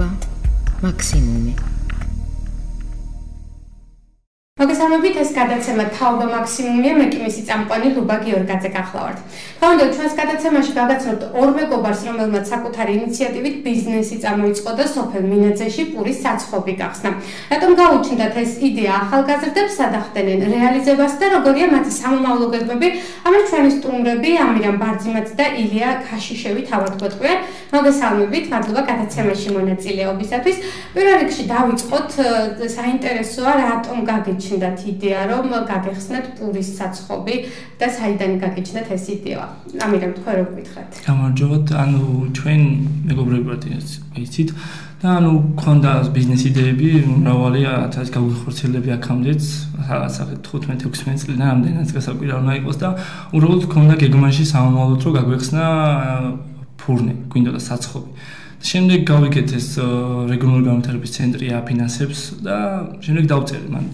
pa maksimumi მოგესალმებით ეს გადაცემა თაობა მაქსიმუმია მე კი მისი წამყვანი ლუბა გიორგაძე გახლავართ. თქონდა ჩვენს გადაცემაში გავაცნობთ ორ მეგობარს რომელმაც საკუთარი ინიციატივით ბიზნესი წარმოიწყო და სოფელ მინაძეში პურის საცხობი გახსნა. რატომ გაუჩნდათ ეს იდეა ახალგაზრდებს სადახდენენ რეალიზებას და როგორია მათი სამომავლო გეგმები? ამას ჩვენი სტუმრები ამირან ბარძიმაც და ილია ქაშიშევი თავად გვეტყვიან. მოგესალმებით მადლობა გადაცემაში მონაწილეობისათვის. პირველ რიგში დავიწყოთ საინტერესოა რატომ გაგიჩნდა გაგიჩნდათ იდეა, რომ გაგეხსნათ პურის საცხობი და საიდან გაგიჩნდათ ეს იდეა? ამიტომ თქვენ როგორ გითხართ? გამარჯობათ, ანუ ჩვენ მეგობრებად იცით და ანუ ქონდა ბიზნეს იდეები, მრავალია, თავს გაგვიხორციელები აქამდეც, ასახეთ 15-16 წლიდან ამდენად გასაკვირა უნდა იყოს და უბრალოდ ქონდა გეგმაში სამომავლოდ რომ გაგვეხსნა ფურნე, გვინდა და საცხობი. შემდეგ გავიგეთ ეს რეგიონალური განვითარების ცენტრი აფინანსებს და შემდეგ დავწერე მან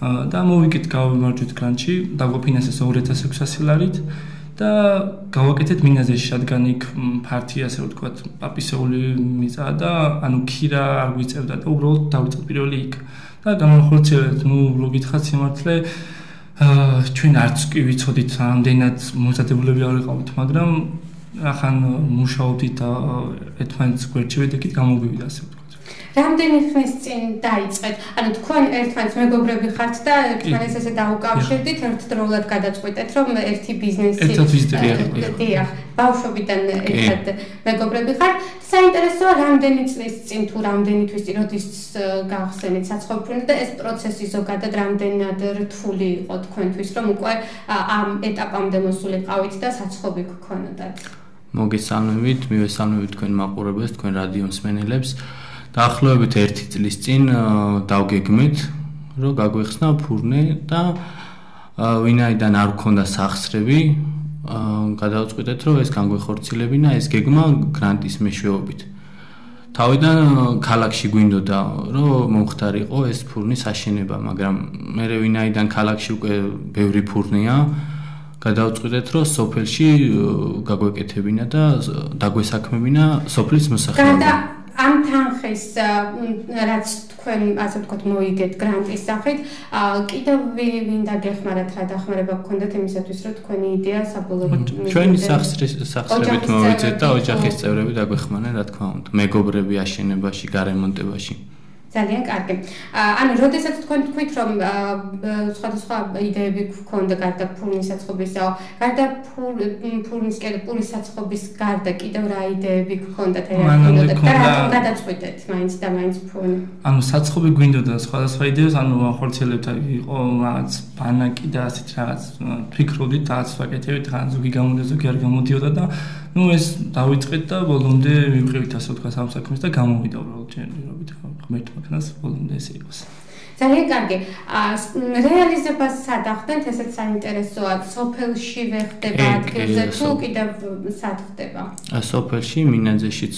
და მოვიკეთ გავიმარჯვეთ გრანტში, დაგვაფინანსეს 2600 ლარით და გავაკეთეთ მინაზეში, რადგან იქ ფართი ასე ვთქვათ, პაპისეული მიწა და ანუ ქირა არ გვიწევდა და უბრალოდ დავიწყეთ პირველი იქ. და გამახორციელეთ, ну, რო გითხათ სიმართლე, აა ჩვენ არც კი ვიცოდით ამდენად მომზადებულები არ ვიყავით, მაგრამ ახან მუშაობდით და ერთმანეთს გვერდჩევით და იქით გამოგვივიდა ასე ვთქვათ. რამდენი ხნის წინ დაიწყეთ? ანუ თქვენ ერთმანეთს მეგობრები ხართ და ერთმანეთს ესე დაუკავშირდით, ერთდროულად გადაწყვეტეთ, რომ ერთი ბიზნესი ერთად ვიზიტები დიახ, ბავშვობიდან ერთად მეგობრები ხართ. საინტერესოა რამდენი წლის წინ თუ რამდენი თვის წინ როდის გავხსენეთ საცხობრივი და ეს პროცესი ზოგადად რამდენად რთული იყო თქვენთვის, რომ უკვე ამ ეტაპამდე მოსულიყავით და საცხობი გქონოდათ? მოგესალმებით, მივესალმებით თქვენ მაყურებელს, თქვენ რადიო მსმენელებს. დაახლოებით 1 წლის წინ დავგეგმეთ, რომ გაგვეხსნა ფურნე და ვინაიდან არ გქონდა სახსრები, გადავწყვიტეთ, რომ ეს განგვეხორციელებინა ეს გეგმა გრანტის მეშვეობით. თავიდან ქალაქში გვინდოდა, რომ მომხდარიყო ეს ფურნის აშენება, მაგრამ მე ვინაიდან ქალაქში უკვე ბევრი ფურნია, გადავწყვიტეთ, რომ სოფელში გაგვეკეთებინა და დაგვესაქმებინა სოფლის მოსახლეობა. ამ თანხის რაც თქვენ ასე ვთქვათ მოიგეთ გრანტის სახით, კიდევ ვინ დაგეხმარათ რა დახმარება გქონდათ იმისათვის, რომ თქვენი იდეა საბოლოოდ ჩვენი სახსრის სახსრებით მოვიძეთ და ოჯახის წევრები დაგვეხმარნენ, რა თქმა უნდა, მეგობრები აშენებაში, გარემონტებაში. ძალიან კარგი. ანუ, როდესაც თქვენ თქვით, რომ სხვადასხვა იდეები გქონდა გარდა ფურნის საცხობისა, გარდა ფურნის კიდე პურის საცხობის გარდა კიდევ რა იდეები გქონდა თერაპიულად და რატომ გადაწყვეტეთ მაინც და მაინც ფურნი? ანუ, საცხობი გვინდოდა სხვადასხვა იდეებს, ანუ ახორციელებთ იყო რაღაც ბანაკი და ასეთ რაღაც ფიქრობდით, რაღაც ვაკეთებთ, რაღაც ზოგი გამოდიოდა, ზოგი არ გამოდიოდა და ну ეს დავიწყეთ და ბოლომდე მივყივით ასე ვთქვა სამსაქმეს და გამოვიდა უბრალოდ ჯერჯერობით ღმერთმა ქნას ბოლომდე ეს იყოს. ძალიან კარგი. რეალიზებას სადახდეთ, ესეც საინტერესოა. სოფელში ვეხდება ადგილზე თუ კიდევ სად ხდება? სოფელში მინაძეშიც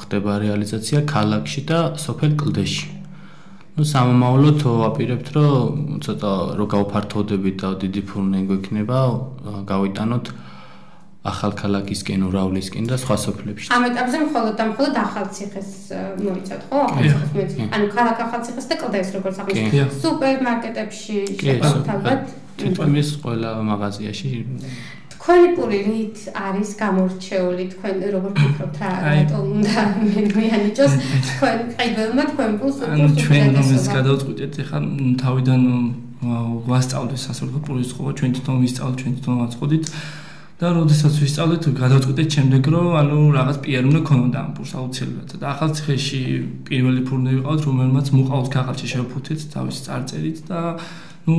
ხდება რეალიზაცია ქალაქში და სოფელ კლდეში. Ну სამომავლოდ ვაპირებთ რომ ცოტა რო გავფართოვდებით და დიდი ფურნე გვექნება გავიტანოთ ახალქალაქისკენ ურავლისკენ და სხვა სოფლებში. ამ ეტაპზე მხოლოდ და მხოლოდ ახალციხეს მოიცავთ, ხო? ახალციხეს. ანუ ქალაქ ახალციხეს და კლდეს როგორც აღნიშნეთ. სუპერმარკეტებში შეფართავად. თითქმის ყველა მაღაზიაში თქვენი პური რით არის გამორჩეული თქვენ როგორ ფიქრობთ რა რატომ უნდა მეანიჭოს თქვენ ყიდველმა თქვენ პულს ანუ ჩვენ რომ ეს გადავწყვიტეთ ეხლა თავიდან ვასწავლეთ ასე რომ პურის ყობა ჩვენ თვითონ ვისწავლეთ ჩვენ თვითონ ვაწყოდით და როდესაც ვისწავლეთ, გადავწყვიტეთ შემდეგ, რომ ანუ რაღაც პიარ უნდა ქონოდა ამ პურს აუცილებლად. და ახალ ციხეში პირველი ფურნე ვიყავთ, რომელმაც მოყავთ ქაღალდში შევფუთეთ თავის წარწერით და ну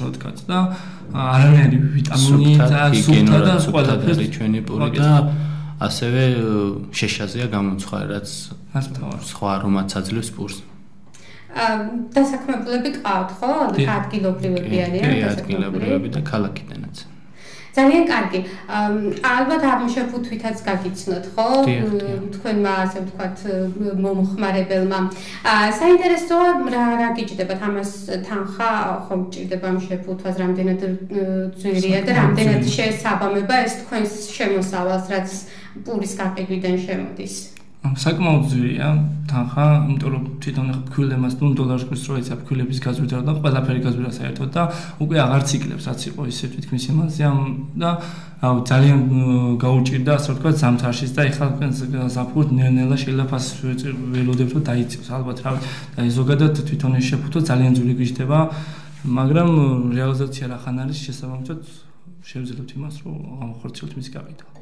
რომ ვთქვათ და არანაირი ვიტამინი და სულთა და ყველაფერი ჩვენი პური და ასევე შეშაზეა გამოცხარე რაც სხვა არომაც აძლევს პურს. აა დასაქმებულები ყავთ ხო? ადგილობრივები არიან დასაქმებულები. ადგილობრივები და ქალაქიდანაც. ძალიან კარგი. ალბათ აღმოშეფუთვითაც გაგიცნოთ, ხო? თქვენმა ასე ვთქვათ მომხმარებელმა. საინტერესოა რა რა გიჭდებათ ამას თანხა ხომ ჭირდება ამ შეფუთვას რამდენად ძვირია და რამდენად შეესაბამება ეს თქვენს შემოსავალს, რაც პურის გაყიდვიდან შემოდის. საკმაოდ ძვირია. თანხა, იმიტომ რომ თვითონ ახლა ფქვილებას ნუ დოლარს გვს რო ეცა ფქვილების გაზრდა და ყველაფერი გაზრდა საერთოდ და უკვე აღარ ციკლებს რაც იყო ისე თითქმის იმაზე ამ და აუ ძალიან გაუჭირდა ასე ვთქვა ზამთარშიც და ეხლა ზაფხულ ნელ-ნელა შეიძლება ფას ველოდებთ რომ დაიწევს ალბათ რა და ზოგადად თვითონ ეს შეფუთო ძალიან ძვირი გიждდება მაგრამ რეალიზაცია რახან არის შესაბამისად შევძლებთ იმას რომ ამხორციელოთ მის გაყიდვა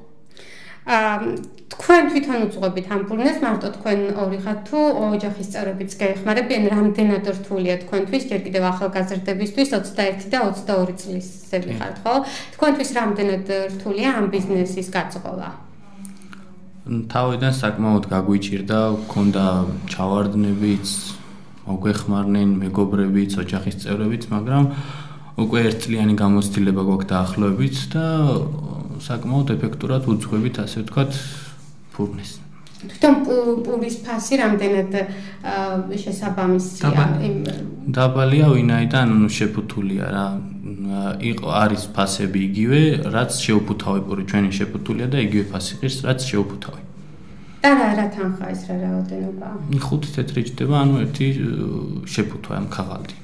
თქვენ თვითონ უძღვებით ამ ფურნეს მარტო თქვენ ორი ხართ თუ ოჯახის წევრებიც გაეხმარებიან რამდენად რთულია თქვენთვის ჯერ კიდევ ახალგაზრდებისთვის 21 და 22 წლისები ხართ ხო? თქვენთვის რამდენად რთულია ამ ბიზნესის გაწყობა თავიდან საკმაოდ გაგვიჭირდა გქონდა ჩავარდნებიც მოგვეხმარნენ მეგობრებიც ოჯახის წევრებიც მაგრამ უკვე ერთწლიანი გამოცდილება გვაქვს დაახლოებით და საკმაოდ ეფექტურად უძღვებით ასე ვთქვათ ფურნეს. თვითონ პურის ფასი რამდენად შესაბამისია? იმ დაბალია ვინაიდან შეფუთულია რა. იყო არის ფასები იგივე რაც შეუფუთავი პური. ჩვენი შეფუთულია და იგივე ფასი ღირს რაც შეუფუთავი და რა რა თანხა ეს რა რაოდენობა? 5 თეთრი ჯდება ანუ ერთი შეფუთვა ამ ქაღალდი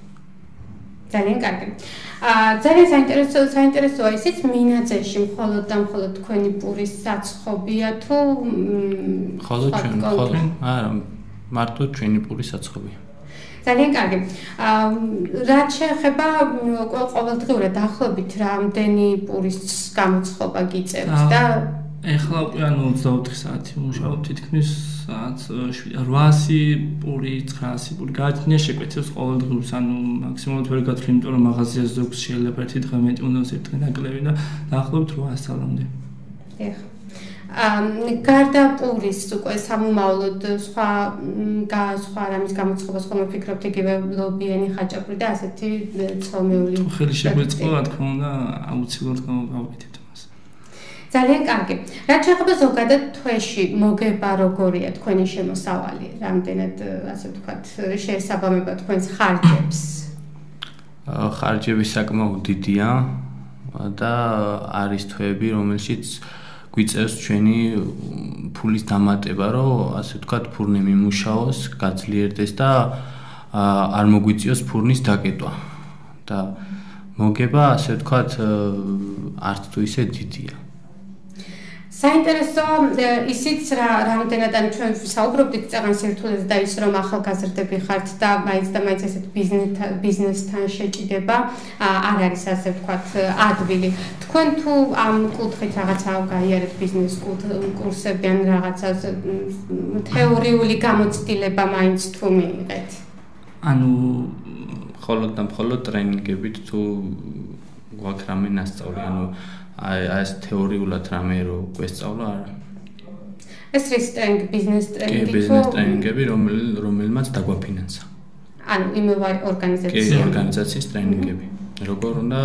ძალიან კარგი. აა ძალიან საინტერესო საინტერესოა ისიც მინაძეში მხოლოდ და მხოლოდ თქვენი პურის საცხობია თუ მხოლოდ ჩვენ მხოლოდ არა მარტო ჩვენი პურის საცხობია. ძალიან კარგი. აა რაც შეეხება ყოველდღიურად დაახლოებით რამდენი პურის გამოცხობა გიწევთ და ეხლა ანუ 24 საათი მუშაობ თითქმის საათ 800 პური 900 პური გააჩნია შეკვეთებს ყოველდღიურს ანუ მაქსიმალურად ვერ გათვლი იმიტომ რომ მაღაზიას ზოგს შეიძლება ერთი დღე მეტი უნდა ერთ დღე ნაკლები და დაახლოებით 800 წლამდე ეხლა ამ გარდა პურის უკვე სამომავლოდ სხვა სხვა რამის გამოცხობას ხომ ვფიქრობთ იგივე ლობიენი ხაჭაპური და ასეთი ცომეული ხელი შეგვეწყო რა თქმა უნდა აუცილებლად გავაკეთებთ ძალიან კარგი. რა შეიძლება ზოგადად თვეში მოგება როგორია თქვენი შემოსავალი? რამდენად ასე ვთქვათ, შეესაბამება თქვენს ხარჯებს? ხარჯები საკმაოდ დიდია და არის თვეები, რომელშიც გვიწევს ჩვენი ფულის დამატება, რომ ასე ვთქვათ, ფურნე მიმუშაოს, გაძლიერდეს და არ მოგვიწიოს ფურნის დაკეტვა. და მოგება, ასე ვთქვათ, არც თუ ისე დიდია. საინტერესო ისიც რა რამდენად ან ჩვენ საუბრობდით წაღან სირთულეზე და ის რომ ახალგაზრდები ხართ და მაინც და მაინც ესეთ ბიზნესთან ბიზნესთან შეჭიდება არ არის ასე ვთქვათ ადვილი. თქვენ თუ ამ კუთხით რაღაცა გაიარეთ ბიზნეს კურსები ან რაღაცა თეორიული გამოცდილება მაინც თუ მიიღეთ? ანუ მხოლოდ და მხოლოდ ტრენინგებით თუ გვაქვს რამე ნასწავლი ანუ აი ეს თეორიულად რამე რო გვესწავლა არა? ეს ის ტრენინგი ბიზნეს ტრენინგი კი ბიზნეს ტრენინგები რომელ რომელმაც დაგვაფინანსა. ანუ იმევა ორგანიზაცია. კი ორგანიზაციის ტრენინგები როგორ უნდა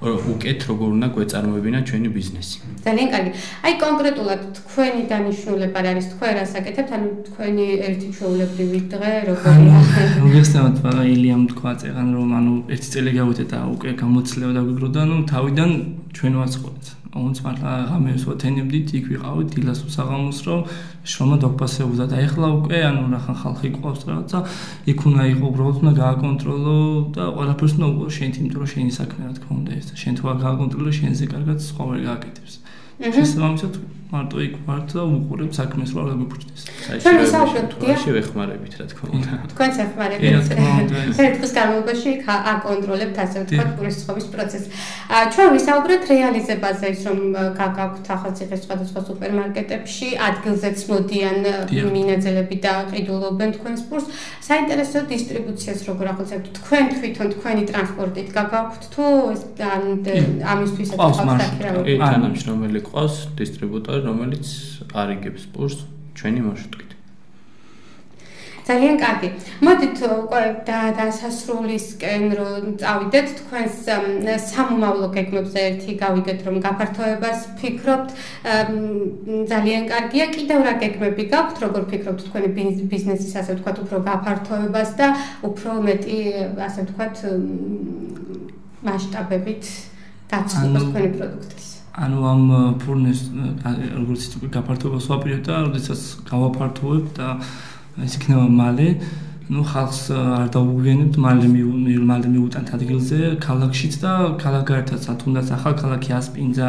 უკეთ როგორ უნდა გვეწარმოებინა ჩვენი ბიზნესი. ძალიან კარგი. აი კონკრეტულად თქვენი დანიშნულება რა არის? თქვენ რას აკეთებთ? ანუ თქვენი ერთი ჩვეულებრივი დღე როგორია? მოგესწრებათ, მაგრამ ილიამ თქვა წეგან რომ ანუ ერთი წელი გავიდე და უკვე გამოცდილება დაგვიგროდა, ну თავიდან ჩვენ ვაწყობთ. აუნც მართლა ღამეს ვათენებდით, იქ ვიყავით დილას უსაღამოს რომ შრომა დაგფასებოდა და ეხლა უკვე ანუ ნახან ხალხი ყავს რაღაცა, იქ უნდა იყო უბრალოდ უნდა გააკონტროლო და ყველაფერს უნდა უყო შენ თიმ თუ შენი საქმე რა თქმა უნდა ეს და შენ თუ არ გააკონტროლო შენზე კარგად სხვა ვერ გააკეთებს. შესაბამისად მარტო იქ და უყურებ საქმეს რა გიფუჭდეს. ჩვენ საუბრობთ თქოში ვეხმარებით რა თქმა უნდა. თქვენ საქმარებით. ერთის განმავლობაში აკონტროლებთ ასე ვთქვათ პურისხობის პროცესს. ჩვენ ვისაუბრეთ რეალიზებაზე ის რომ გაგაქვთ ახალციხის სხვადასხვა სუპერმარკეტებში ადგილზეც მოდიან მინაძელები და ყიდულობენ თქვენს პურს. საინტერესო დისტრიბუციას როგორ ახალცებთ თქვენ თვითონ თქვენი ტრანსპორტით გაგაქვთ თუ ამისთვისაც ხალხს აკირავებთ? თანამშრომელი ყავს დისტრიბუტორი, რომელიც არიგებს პურს ჩვენი მარშრუტით. ძალიან კარგი. მოდით უკვე დასასრულისკენ რომ წავიდეთ თქვენს სამომავლო გეგმებზე ერთი გავიგეთ რომ გაფართოებას ფიქრობთ. ძალიან კარგია. კიდევ რა გეგმები გაქვთ, როგორ ფიქრობთ თქვენი ბიზნესის ასე ვთქვათ უფრო გაფართოებას და უფრო მეტი ასე ვთქვათ მასშტაბებით დაცვას თქვენი პროდუქტის? ანუ ამ ფურნეს როგორც ის უკვე გაფართოებას ვაპირებ და როდესაც გავაფართოვებ და ეს იქნება მალე ну ხალხს არ დაუგვიანებთ მალე მალე მიუტანთ ადგილზე ქალაქშიც და ქალაქგარეთაც თუნდაც ახალ ქალაქი ასპინძა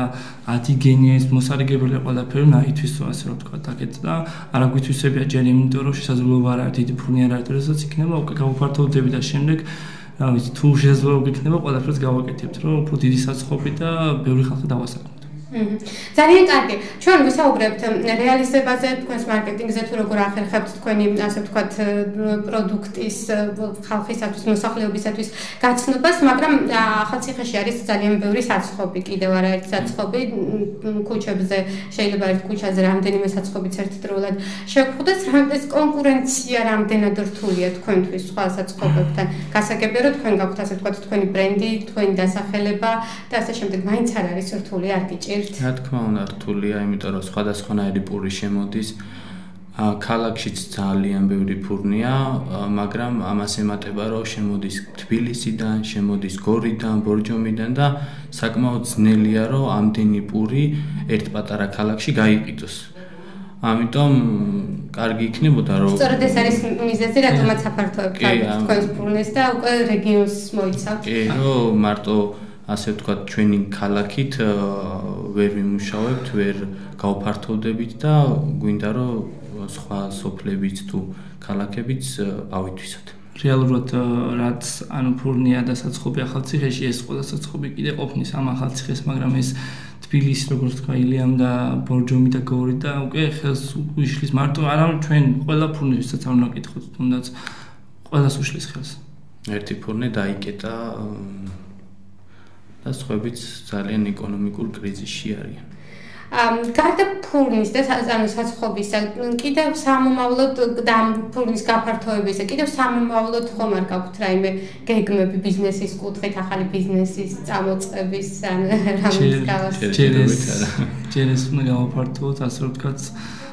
ათიგენიეს მოსარგებელი ყველაფერი ნაითვისო ასე რომ თქვა დაგეთ და არა გვითვისებია ჯერ იმიტომ რომ შესაძლებლობა არ არის დიდი ფული არ არის როდესაც იქნება უკვე გავაფართოვდები და შემდეგ რა ვიცი თუ შესაძლებლობა იქნება ყველაფერს გავაკეთებთ რომ უფრო დიდი საცხობი და ბევრი ხალხი დავასაკმოთ ძალიან კარგი. ჩვენ ვისაუბრებთ რეალიზებაზე, თქვენს მარკეტინგზე თუ როგორ ახერხებთ თქვენი ასე ვთქვათ პროდუქტის ხალხისათვის, მოსახლეობისათვის გაცნობას, მაგრამ ახალციხეში არის ძალიან ბევრი საცხობი, კიდევ არაერთი საცხობი. ქუჩებზე, შეიძლება ერთ ქუჩაზე რამდენიმე საცხობიც ერთდროულად შეგხვდეს, ეს კონკურენცია რამდენად რთულია თქვენთვის სხვა საცხობებთან. გასაგებია რომ თქვენ გაქვთ ასე ვთქვათ თქვენი ბრენდი, თქვენი დასახელება და ასე შემდეგ, მაინც არ არის რთული, არ გიჭირ ერთ. რა თქმა უნდა, რთულია, იმიტომ რომ სხვადასხვანაირი პური შემოდის. ქალაქშიც ძალიან ბევრი ფურნია, მაგრამ ამას ემატება რომ შემოდის თბილისიდან, შემოდის გორიდან, ბორჯომიდან და საკმაოდ ძნელია რომ ამდენი პური ერთ პატარა ქალაქში გაიყიდოს. ამიტომ კარგი იქნებოდა რომ სწორედ ეს არის მიზეზი რატომაც აფართოებთ თქვენს ფურნეს და უკვე რეგიონს მოიცავთ. კი, რომ მარტო ასე ვთქვათ, ჩვენი ქალაქით ვერ ვიმუშავებთ, ვერ გავფართოვდებით და გვინდა რომ სხვა სოფლებიც თუ ქალაქებიც ავითვისოთ. რეალურად რაც ანუ ფურნია და საცხობი ახალციხეში ეს ყველა საცხობი კიდე ყოფნის ამ ახალციხეს, მაგრამ ეს თბილისი როგორც თქვა ილიამ და ბორჯომი და გორი და უკვე ხელს უშლის მარტო არა ჩვენ ყველა ფურნებისაც არ უნდა კითხოთ, თუნდაც ყველას უშლის ხელს. ერთი ფურნე დაიკეტა და სხვაებიც ძალიან ეკონომიკურ კრიზისში არიან. ამ გარდა ფურნის და ანუ საცხობისა, კიდევ სამომავლოდ და ფურნის გაფართოებისა, კიდევ სამომავლოდ ხომ არ გაქვთ რაიმე გეგმები ბიზნესის კუთხით, ახალი ბიზნესის წამოწყების ან რამის გავას. ჯერეს ჯერეს უნდა გავაფართოვოთ, ასე რომ ვთქვათ,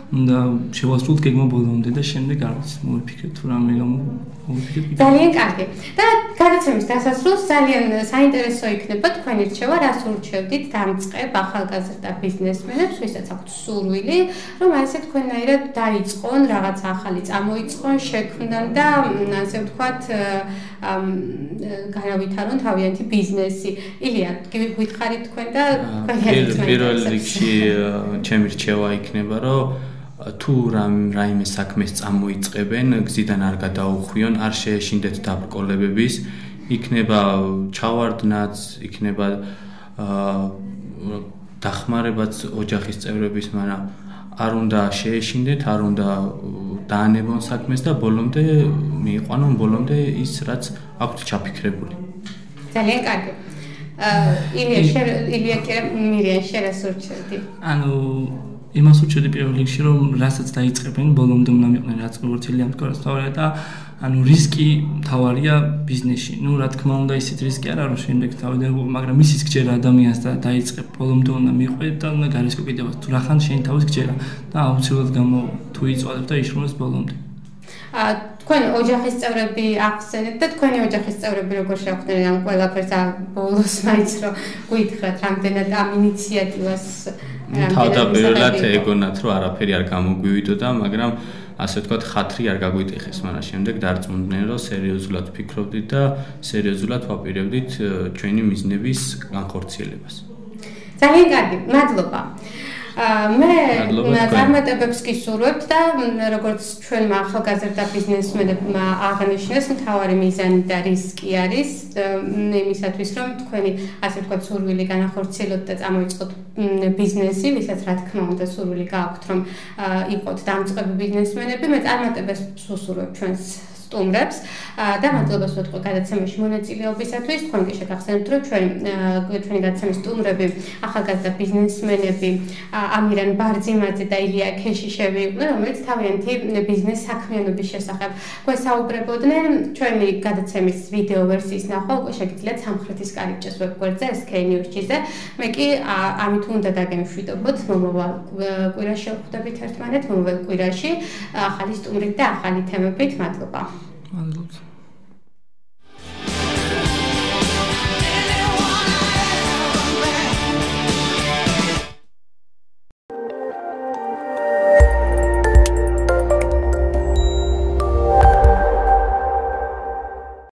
უნდა შევასრულოთ გეგმა ბოლომდე და შემდეგ არ ვიცი მოვიფიქრეთ თუ რამე გამოვიფიქრეთ ძალიან კარგი და გადაცემის დასასრულს ძალიან საინტერესო იქნება თქვენი რჩევა რას ურჩევდით დამწყებ ახალგაზრდა ბიზნესმენებს ვისაც აქვთ სურვილი რომ ასე თქვენაირად დაიწყონ რაღაც ახალი წამოიწყონ შექმნან და ასე ვთქვათ განავითარონ თავიანთი ბიზნესი. ილია გითხარით თქვენ და პირველ რიგში ჩემი რჩევა იქნება რომ თუ რაიმე საქმეს წამოიწყებენ, გზიდან არ გადაუხვიონ, არ შეეშინდეთ დაბრკოლებების, იქნება ჩავარდნაც, იქნება აა დახმარებაც ოჯახის წევრების, მაგრამ არ უნდა შეეშინდეთ, არ უნდა დაანებონ საქმეს და ბოლომდე მიიყვანონ ბოლომდე ის, რაც აქვთ ჩაფიქრებული. ძალიან კარგი. აა ილია შე ილია კი მირიან შე რა სურჩევდი? ანუ იმას უჩვენე პირველ რიგში რომ რასაც დაიწყებენ ბოლომდე უნდა მიყვნენ რაც ყოველთვიურად ამტკორას თავია და ანუ რისკი თავარია ბიზნესში. ნუ რა თქმა უნდა ისეთ რისკი არ არის შემდეგ თავიდან მაგრამ ისიც გჯერა ადამიანს და დაიწყებ ბოლომდე უნდა მიყვეთ და უნდა გარისკო კიდევ თუ რახან შენ თავის გჯერა და აუცილებლად გამო თუ იწვალებ და იშრუნოს ბოლომდე. ა თქვენ ოჯახის წევრები ახსენეთ და თქვენი ოჯახის წევრები როგორ შეხვდნენ ამ ყველაფერს ამ ბოლოს მაინც რომ გითხრათ რამდენად ამ ინიციატივას თავდაპირველად ეგონათ რომ არაფერი არ გამოგვივიდოდა, მაგრამ ასე ვთქვათ, ხათრი არ გაგვიტეხეს, მაგრამ შემდეგ დარწმუნდნენ რომ სერიოზულად ფიქრობდით და სერიოზულად ვაპირებდით ჩვენი მიზნების განხორციელებას. ძალიან კარგი, მადლობა. მე წარმატებებს გისურვებთ და როგორც ჩვენ ახალგაზრდა ბიზნესმენებმა აღნიშნეს, მთავარი მიზანი და რისკი არის იმისათვის, რომ თქვენი ასე ვთქვათ, სურვილი განახორციელოთ და წამოიწყოთ ბიზნესი, ვისაც რა თქმა უნდა სურვილი გააქვთ, რომ იყოთ დამწყები ბიზნესმენები, მე წარმატებებს ვსურვებ ჩვენს სტუმრებს და მადლობას ვეთქვი გადაცემაში მონაწილეობისათვის. თქვენ კი შეგახსენებთ, რომ ჩვენ ჩვენი გადაცემის სტუმრები ახალგაზრდა ბიზნესმენები ამირან ბარძიმაძე და ილია ქეშიშევი იყვნენ, რომელიც თავიანთი ბიზნეს საქმიანობის შესახებ გვესაუბრებოდნენ. ჩვენი გადაცემის ვიდეო ვერსიის ნახვა უკვე შეგიძლიათ სამხრეთის კარიბჭეს ვებგვერდზე SK-News-ზე. მე კი ამით უნდა დაგემშვიდობოთ მომავალ კვირაში შევხვდებით ერთმანეთ მომავალ კვირაში ახალი სტუმრით და ახალი თემებით. მადლობა. მადლობა